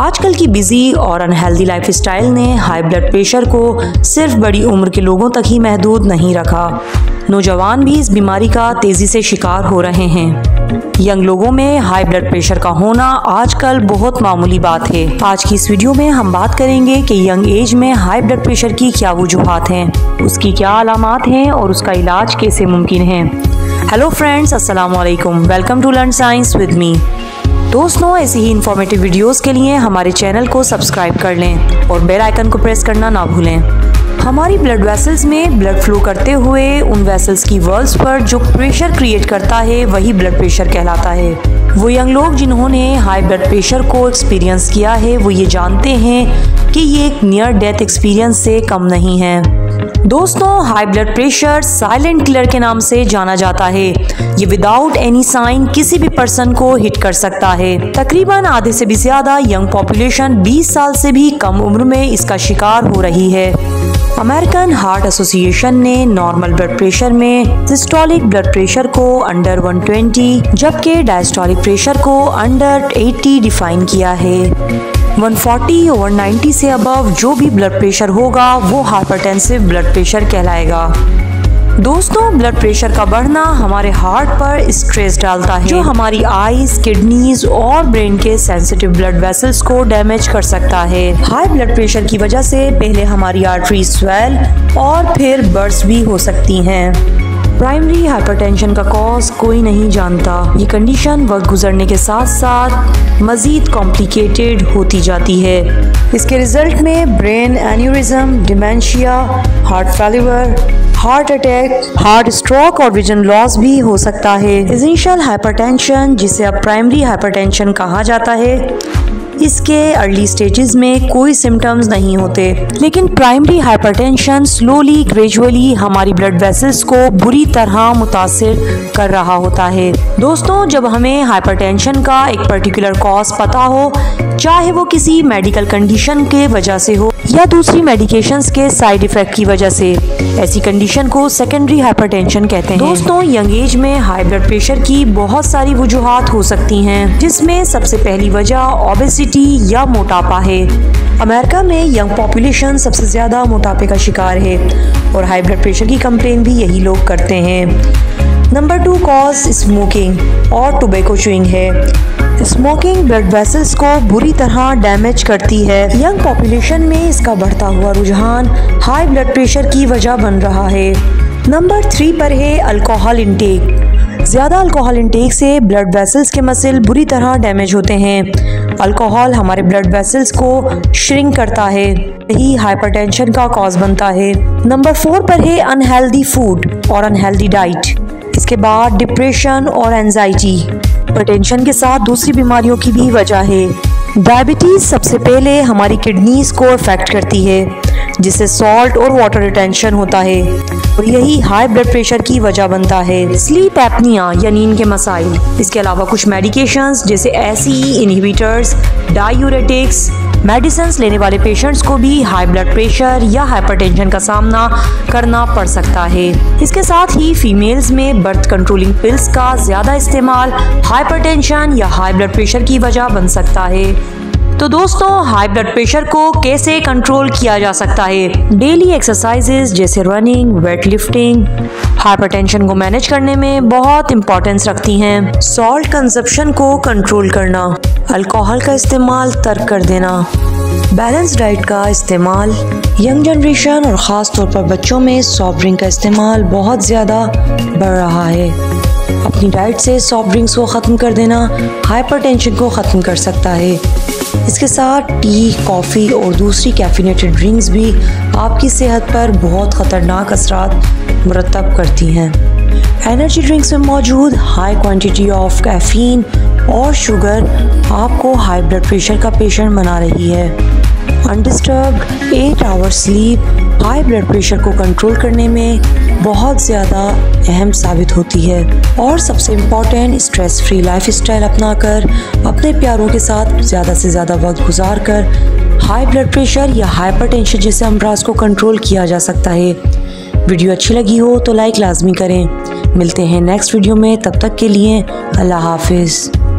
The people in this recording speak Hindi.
आजकल की बिज़ी और अनहेल्दी लाइफस्टाइल ने हाई ब्लड प्रेशर को सिर्फ़ बड़ी उम्र के लोगों तक ही महदूद नहीं रखा। नौजवान भी इस बीमारी का तेज़ी से शिकार हो रहे हैं। यंग लोगों में हाई ब्लड प्रेशर का होना आजकल बहुत मामूली बात है। आज की इस वीडियो में हम बात करेंगे कि यंग एज में हाई ब्लड प्रेशर की क्या वजूहत हैं, उसकी क्या अलामत हैं और उसका इलाज कैसे मुमकिन है। हेलो फ्रेंड्स वालेकुम welcome to learn science with me दोस्तों, ऐसी ही इंफॉर्मेटिव वीडियोस के लिए हमारे चैनल को सब्सक्राइब कर लें और बेल आइकन को प्रेस करना ना भूलें। हमारी ब्लड वेसल्स में ब्लड फ्लो करते हुए उन वेसल्स की वर्ल्स पर जो प्रेशर क्रिएट करता है, वही ब्लड प्रेशर कहलाता है। वो यंग लोग जिन्होंने हाई ब्लड प्रेशर को एक्सपीरियंस किया है, वो ये जानते हैं कि ये एक नियर डेथ एक्सपीरियंस से कम नहीं है। दोस्तों high blood pressure silent killer के नाम से जाना जाता है। ये विदाउट एनी साइन किसी भी पर्सन को हिट कर सकता है। तकरीबन आधे से भी ज़्यादा यंग पॉपुलेशन 20 साल से भी कम उम्र में इसका शिकार हो रही है। अमेरिकन हार्ट एसोसिएशन ने नॉर्मल ब्लड प्रेशर में सिस्टोलिक ब्लड प्रेशर को अंडर 120 जबकि डायस्टोलिक प्रेशर को अंडर 80 डिफाइन किया है। 140 ओवर 90 से अबव जो भी ब्लड प्रेशर होगा, वो हाइपरटेंसिव ब्लड प्रेशर कहलाएगा। दोस्तों ब्लड प्रेशर का बढ़ना हमारे हार्ट पर स्ट्रेस डालता है, जो हमारी आईज किडनीज और ब्रेन के सेंसिटिव ब्लड वेसल्स को डैमेज कर सकता है। हाई ब्लड प्रेशर की वजह से पहले हमारी आर्टरी स्वेल और फिर बर्स भी हो सकती हैं। प्राइमरी हाइपरटेंशन का कॉज कोई नहीं जानता। ये कंडीशन वक्त गुजरने के साथ साथ मजीद कॉम्प्लिकेटेड होती जाती है। इसके रिज़ल्ट में brain aneurysm dementia heart failure heart attack heart stroke और विजन लॉस भी हो सकता है। इनिशियल हाइपरटेंशन जिसे अब प्राइमरी हाइपरटेंशन कहा जाता है इसके अर्ली स्टेजेस में कोई सिम्टम्स नहीं होते। लेकिन प्राइमरी हाइपरटेंशन स्लोली ग्रेजुअली हमारी ब्लड वेसल्स को बुरी तरह मुतासर कर रहा होता है। दोस्तों, जब हमें हाइपरटेंशन का एक पर्टिकुलर कॉज पता हो चाहे वो किसी मेडिकल कंडीशन के वजह से हो या दूसरी मेडिकेशंस के साइड इफ़ेक्ट की वजह से। ऐसी कंडीशन को सेकेंडरी हाइपरटेंशन कहते हैं। दोस्तों यंग एज में हाई ब्लड प्रेशर की बहुत सारी वजूहत हो सकती हैं, जिसमें सबसे पहली वजह ओबेसिटी या मोटापा है। अमेरिका में यंग पॉपुलेशन सबसे ज़्यादा मोटापे का शिकार है और हाई ब्लड प्रेशर की कंप्लेन भी यही लोग करते हैं। नंबर टू कॉज स्मोकिंग और टोबैको चुइंग है. स्मोकिंग ब्लड वेसल्स को बुरी तरह डैमेज करती है. यंग पॉपुलेशन में इसका बढ़ता हुआ रुझान हाई ब्लड प्रेशर की वजह बन रहा है. नंबर थ्री पर है अल्कोहल इंटेक ज़्यादा अल्कोहल इंटेक से ब्लड वेसल्स के मसल बुरी तरह डैमेज होते हैं. अल्कोहल हमारे ब्लड वेसल्स को श्रिंक करता है. यही हाइपरटेंशन का कॉज बनता है. नंबर फोर पर है अनहेल्दी फ़ूड और अनहेल्दी डाइट इसके बाद डिप्रेशन और एनजाइटी हाइपरटेंशन के साथ दूसरी बीमारियों की भी वजह है। डायबिटीज़ सबसे पहले हमारी किडनीज को अफेक्ट करती है, जिससे सॉल्ट और वाटर रिटेंशन होता है। और यही हाई ब्लड प्रेशर की वजह बनता है। स्लीप एपनिया या नींद के मसाइल। इसके अलावा कुछ मेडिकेशंस जैसे एसी इनहिबिटर्स डायूरेटिक्स मेडिसिन लेने वाले पेशेंट्स को भी हाई ब्लड प्रेशर या हाइपरटेंशन का सामना करना पड़ सकता है। इसके साथ ही फीमेल्स में बर्थ कंट्रोलिंग पिल्स का ज़्यादा इस्तेमाल हाइपरटेंशन या हाई ब्लड प्रेशर की वजह बन सकता है। तो दोस्तों, हाई ब्लड प्रेशर को कैसे कंट्रोल किया जा सकता है? डेली एक्सरसाइजेज जैसे रनिंग वेट लिफ्टिंग हाइपरटेंशन को मैनेज करने में बहुत इंपॉर्टेंस रखती हैं। सॉल्ट कंजप्शन को कंट्रोल करना अल्कोहल का इस्तेमाल तर्क कर देना। बैलेंस डाइट का इस्तेमाल यंग जनरेशन और ख़ास तौर पर बच्चों में सॉफ्ट ड्रिंक का इस्तेमाल बहुत ज़्यादा बढ़ रहा है। अपनी डाइट से सॉफ्ट ड्रिंक्स को ख़त्म कर देना हाइपरटेंशन को ख़त्म कर सकता है। इसके साथ टी कॉफ़ी और दूसरी कैफिनेटेड ड्रिंक्स भी आपकी सेहत पर बहुत ख़तरनाक असरात मरतब करती हैं। एनर्जी ड्रिंक्स में मौजूद हाई क्वांटिटी ऑफ़ कैफीन और शुगर आपको हाई ब्लड प्रेशर का पेशेंट बना रही है। Undisturbed eight hour sleep high blood pressure को कंट्रोल करने में बहुत ज़्यादा अहम साबित होती है और सबसे important stress free life style अपना कर अपने प्यारों के साथ ज़्यादा से ज़्यादा वक्त गुजार कर हाई ब्लड प्रेशर या हाइपरटेंशन जैसे अमराज को कंट्रोल किया जा सकता है। वीडियो अच्छी लगी हो तो लाइक लाजमी करें। मिलते हैं नेक्स्ट वीडियो में, तब तक के लिए अल्लाह हाफिज़।